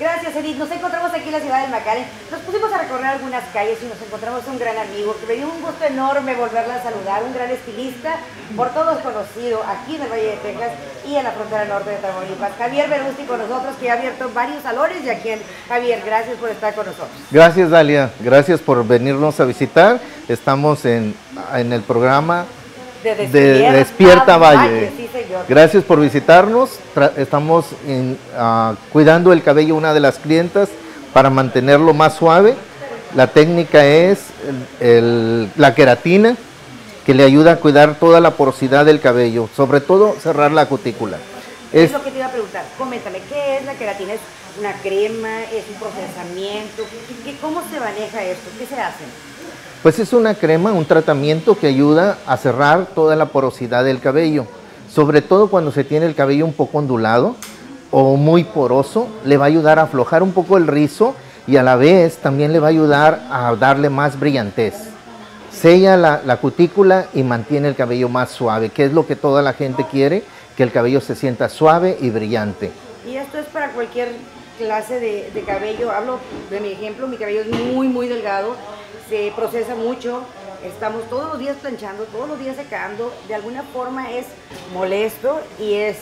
Gracias, Edith. Nos encontramos aquí en la ciudad de Macaren. Nos pusimos a recorrer algunas calles y nos encontramos un gran amigo que me dio un gusto enorme volverla a saludar, un gran estilista, por todos conocido aquí en el Valle de Texas y en la frontera norte de Tamaulipas. Javier Berusti con nosotros, que ha abierto varios salones y aquí en Javier, gracias por estar con nosotros. Gracias, Dalia. Gracias por venirnos a visitar. Estamos en, en el programa De de Despierta Valle. sí. Gracias por visitarnos. Tra- Estamos en, ah, cuidando el cabello una de las clientas para mantenerlo más suave. La técnica es el- el- la queratina que le ayuda a cuidar toda la porosidad del cabello, sobre todo cerrar la cutícula. Es Es, lo que te iba a preguntar. Coméntame, ¿qué es la queratina? ¿Es una crema? ¿Es un procesamiento? ¿Qué, qué- ¿Cómo se maneja esto? ¿Qué se hace? Pues es una crema, un tratamiento que ayuda a cerrar toda la porosidad del cabello, sobre todo cuando se tiene el cabello un poco ondulado o muy poroso, le va a ayudar a aflojar un poco el rizo y a la vez también le va a ayudar a darle más brillantez. Sella la, la cutícula y mantiene el cabello más suave, que es lo que toda la gente quiere, que el cabello se sienta suave y brillante. Y esto es para cualquier clase de, de cabello. Hablo de mi ejemplo, mi cabello es muy, muy delgado, se procesa mucho, estamos todos los días planchando, todos los días secando. De alguna forma es molesto y es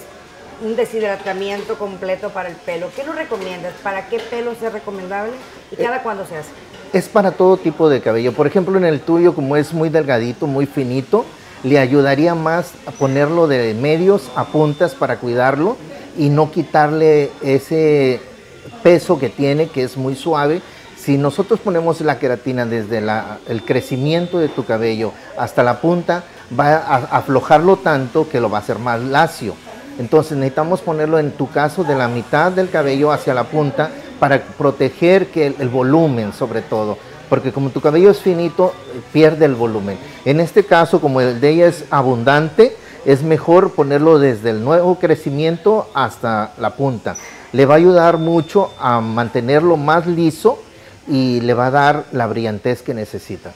un deshidratamiento completo para el pelo. ¿Qué nos recomiendas? ¿Para qué pelo es recomendable y cada cuándo se hace? Es para todo tipo de cabello. Por ejemplo, en el tuyo, como es muy delgadito, muy finito, le ayudaría más a ponerlo de medios a puntas para cuidarlo y no quitarle ese peso que tiene, que es muy suave. Si nosotros ponemos la queratina desde la- el crecimiento de tu cabello hasta la punta, va a aflojarlo tanto que lo va a hacer más lacio. Entonces necesitamos ponerlo en tu caso de la mitad del cabello hacia la punta para proteger que el, el volumen sobre todo, porque como tu cabello es finito, pierde el volumen. En este caso, como el de ella es abundante, es mejor ponerlo desde el nuevo crecimiento hasta la punta. Le va a ayudar mucho a mantenerlo más liso y le va a dar la brillantez que necesita.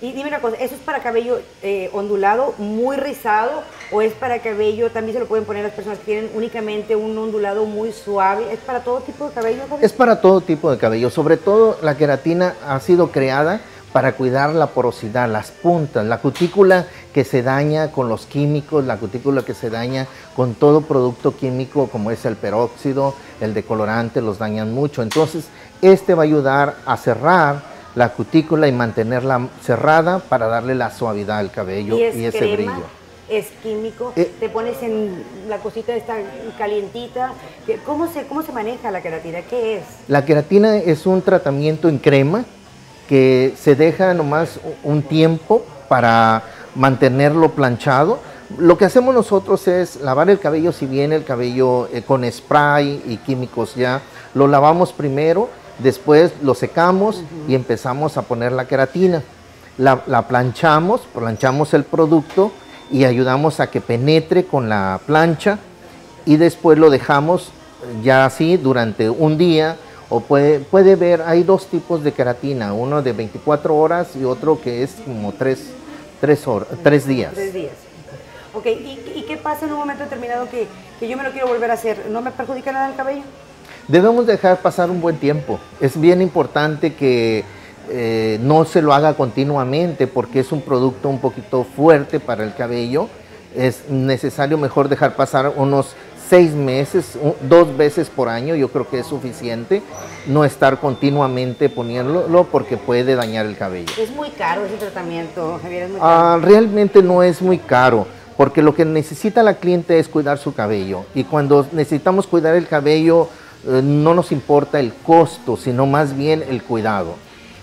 Y dime una cosa, ¿eso es para cabello eh, ondulado, muy rizado, o es para cabello, también se lo pueden poner las personas que tienen únicamente un ondulado muy suave? ¿Es para todo tipo de cabello? Javier? Es para todo tipo de cabello, sobre todo la queratina ha sido creada para cuidar la porosidad, las puntas, la cutícula que se daña con los químicos, la cutícula que se daña con todo producto químico como es el peróxido, el decolorante, los dañan mucho. Entonces, este va a ayudar a cerrar la cutícula y mantenerla cerrada para darle la suavidad al cabello y es y ese crema, brillo. es químico, Eh. te pones en la cosita esta calientita. ¿Qué- ¿Cómo se, ¿Cómo se maneja la queratina? ¿Qué es? La queratina es un tratamiento en crema que se deja nomás un tiempo para mantenerlo planchado. Lo que hacemos nosotros es lavar el cabello, si viene el cabello eh, con spray y químicos ya, lo lavamos primero, después lo secamos y empezamos a poner la queratina. La, la planchamos, planchamos el producto y ayudamos a que penetre con la plancha y después lo dejamos ya así durante un día o puede, puede ver, hay dos tipos de queratina, uno de 24 horas y otro que es como 3, horas, tres días. Tres días. Ok, ¿y, y qué pasa en un momento determinado que, que yo me lo quiero volver a hacer? ¿No me perjudica nada el cabello? Debemos dejar pasar un buen tiempo. Es bien importante que eh, no se lo haga continuamente porque es un producto un poquito fuerte para el cabello. Es necesario mejor dejar pasar unos seis meses, dos veces por año, yo creo que es suficiente. No estar continuamente poniéndolo porque puede dañar el cabello. Es muy caro ese tratamiento, Javier, es muy caro. Ah, realmente no es muy caro, porque lo que necesita la cliente es cuidar su cabello. Y cuando necesitamos cuidar el cabello, no nos importa el costo, sino más bien el cuidado.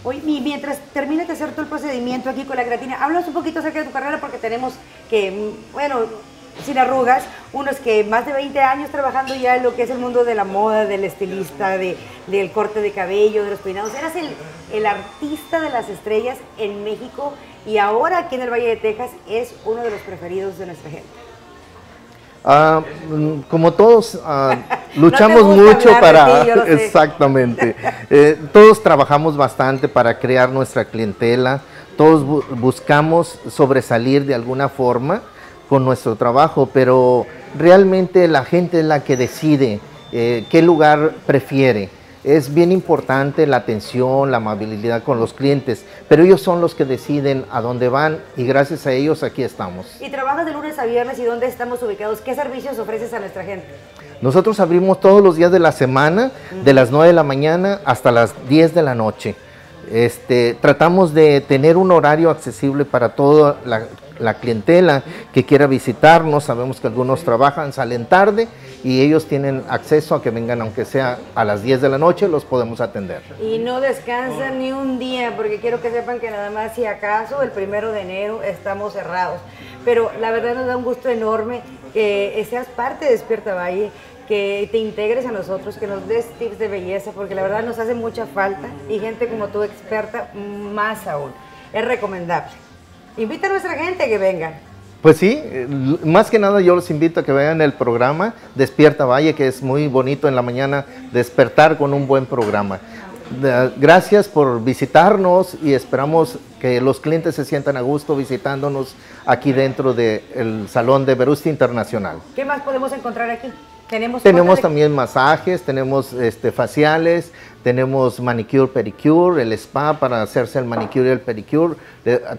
Oye, mi- mientras termines de hacer todo el procedimiento aquí con la creatina, háblanos un poquito acerca de tu carrera porque tenemos que, mm, bueno, sin arrugas, unos que más de 20 años trabajando ya en lo que es el mundo de la moda, del estilista, de, del corte de cabello, de los peinados. Eras el, el artista de las estrellas en México y ahora aquí en el Valle de Texas es uno de los preferidos de nuestra gente. Ah, mm, como todos ah, luchamos mucho para... ti. Exactamente. Eh, todos trabajamos bastante para crear nuestra clientela, todos bu- buscamos sobresalir de alguna forma con nuestro trabajo, pero realmente la gente es la que decide eh, qué lugar prefiere. es bien importante la atención, la amabilidad con los clientes, pero ellos son los que deciden a dónde van y gracias a ellos aquí estamos. Y trabajas de lunes a viernes y dónde estamos ubicados, ¿qué servicios ofreces a nuestra gente? Nosotros abrimos todos los días de la semana, de las 9 de la mañana hasta las 10 de la noche. Este, tratamos de tener un horario accesible para toda la, la clientela que quiera visitarnos. Sabemos que algunos trabajan, salen tarde y ellos tienen acceso a que vengan, aunque sea a las 10 de la noche, los podemos atender. Y no descansan ni un día, porque quiero que sepan que nada más si acaso el primero de enero estamos cerrados. Pero la verdad nos da un gusto enorme que seas parte de Despierta Valle que te integres a nosotros, que nos des tips de belleza, porque la verdad nos hace mucha falta y gente como tú, experta, más aún. Es recomendable. Invita a nuestra gente a que vengan. Pues sí, más que nada yo los invito a que vean el programa Despierta Valle, que es muy bonito en la mañana despertar con un buen programa. Gracias por visitarnos y esperamos que los clientes se sientan a gusto visitándonos aquí dentro del Salón de Verusti Internacional. ¿Qué más podemos encontrar aquí? Tenemos, tenemos también masajes, tenemos este, faciales, tenemos manicure, pedicure, el spa para hacerse el manicure y el pedicure.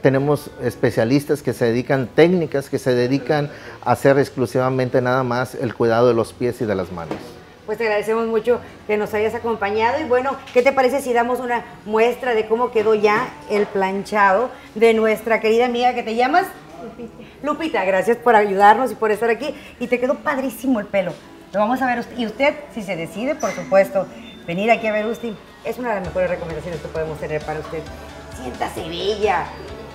tenemos especialistas que se dedican, técnicas que se dedican a hacer exclusivamente nada más el cuidado de los pies y de las manos. Pues te agradecemos mucho que nos hayas acompañado y bueno, ¿qué te parece si damos una muestra de cómo quedó ya el planchado de nuestra querida amiga que te llamas? Lupita. Lupita, gracias por ayudarnos y por estar aquí. Y te quedó padrísimo el pelo. Lo vamos a ver. Y usted, si se decide, por supuesto, venir aquí a ver Ustin, es una de las mejores recomendaciones que podemos tener para usted. Siéntase bella,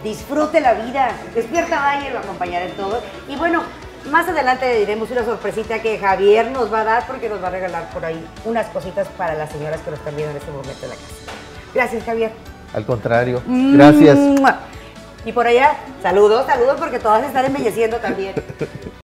disfrute la vida, despierta Valle, lo acompañará en todo. Y bueno, más adelante le diremos una sorpresita que Javier nos va a dar porque nos va a regalar por ahí unas cositas para las señoras que nos están viendo en este momento en la casa. Gracias, Javier. Al contrario, gracias. Y por allá, saludos, saludos porque todas están embelleciendo también.